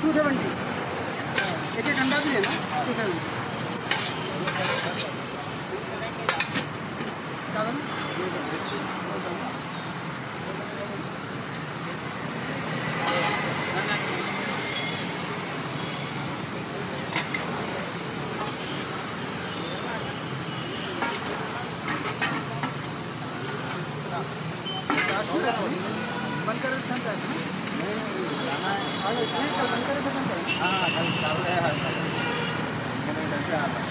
To seventy एक एक भी है ना टू सेवेंटी बंद कर सांगताय बंद करायचं सांगताय होते आता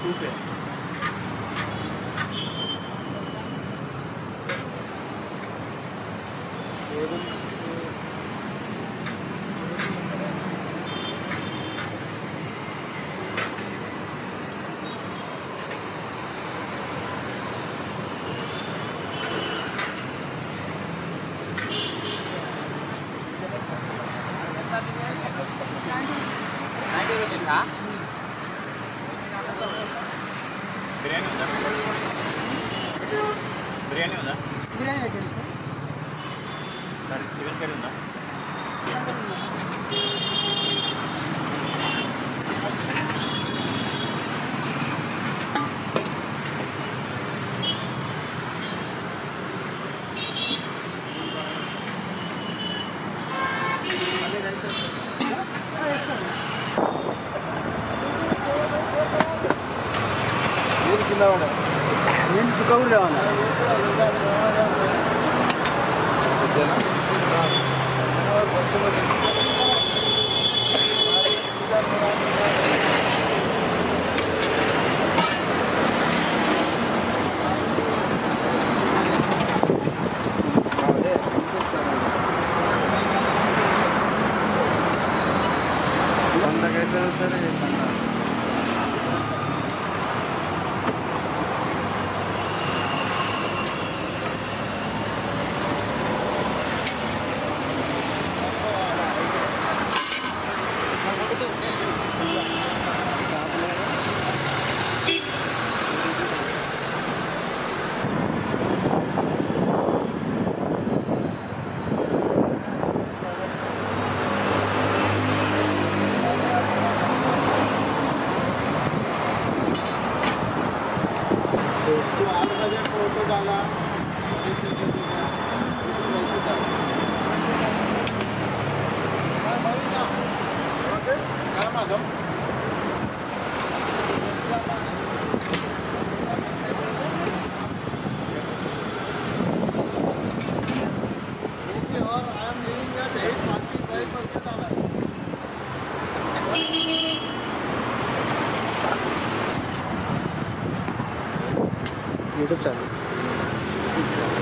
super. బిర్యానీ ఉందా బిర్యానీ చికెన్ కర్రీ ఉందా 올라오네. 얘는 누가 안 나가서 살아야 YouTube channel.